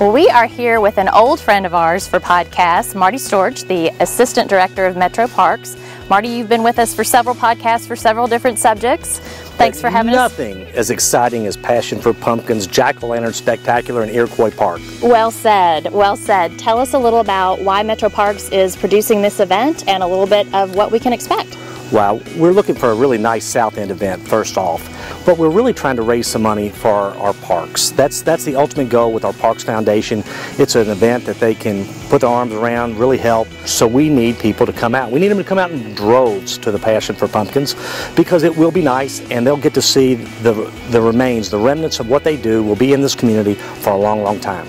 We are here with an old friend of ours for podcasts, Marty Storch, the Assistant Director of Metro Parks. Marty, you've been with us for several podcasts for several different subjects. Thanks for having Nothing us. Nothing as exciting as Passion for Pumpkins Jack-o'-lantern Spectacular in Iroquois Park. Well said, well said. Tell us a little about why Metro Parks is producing this event and a little bit of what we can expect. Well, we're looking for a really nice South End event, first off, but we're really trying to raise some money for our, our, parks. That's, that's the ultimate goal with our Parks Foundation. It's an event that they can put their arms around, really help, so we need people to come out. We need them to come out in droves to the Passion for Pumpkins because it will be nice and they'll get to see the, the remains, the remnants of what they do will be in this community for a long, long time.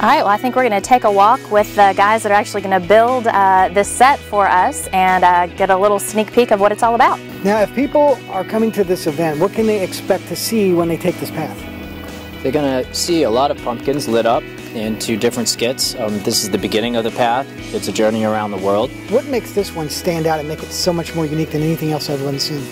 All right, well, I think we're going to take a walk with the guys that are actually going to build uh, this set for us and uh, get a little sneak peek of what it's all about. Now, if people are coming to this event, what can they expect to see when they take this path? They're going to see a lot of pumpkins lit up into different skits. Um, this is the beginning of the path. It's a journey around the world. What makes this one stand out and make it so much more unique than anything else I've ever seen?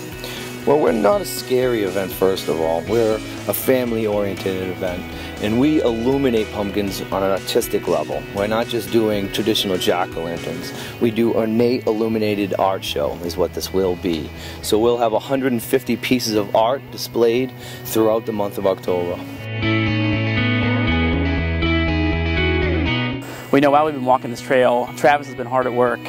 Well, we're not a scary event, first of all. We're a family-oriented event, and we illuminate pumpkins on an artistic level. We're not just doing traditional jack-o'-lanterns. We do ornate illuminated art show, is what this will be. So we'll have 150 pieces of art displayed throughout the month of October. We know while we've been walking this trail, Travis has been hard at work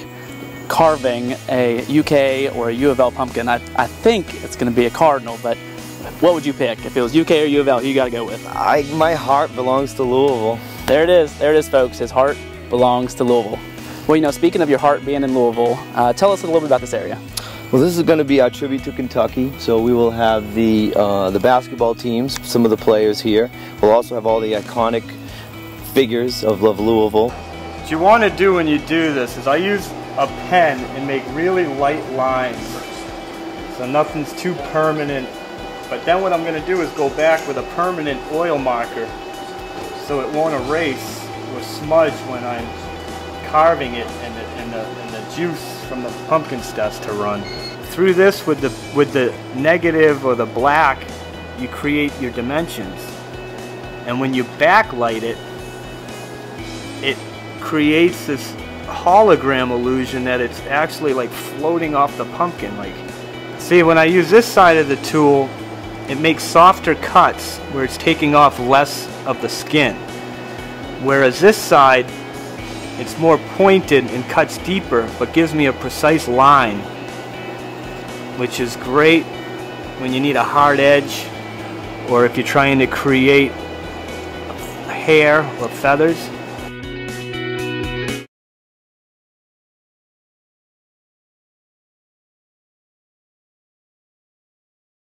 carving a UK or a U of L pumpkin. I, I think it's going to be a cardinal, but what would you pick? If it was UK or U of L, who you got to go with? I, my heart belongs to Louisville. There it is. There it is, folks. His heart belongs to Louisville. Well, you know, speaking of your heart being in Louisville, uh, tell us a little bit about this area. Well, this is going to be our tribute to Kentucky. So we will have the uh, the basketball teams, some of the players here. We'll also have all the iconic figures of, of Louisville. What you want to do when you do this is I use a pen and make really light lines so nothing's too permanent. But then what I'm going to do is go back with a permanent oil marker so it won't erase or smudge when I'm carving it and the, and the, and the juice from the pumpkin starts to run. Through this with the, with the negative or the black, you create your dimensions. And when you backlight it, it creates this hologram illusion that it's actually like floating off the pumpkin. Like, see, when I use this side of the tool, it makes softer cuts where it's taking off less of the skin. Whereas this side, it's more pointed and cuts deeper, but gives me a precise line, which is great when you need a hard edge or if you're trying to create hair or feathers.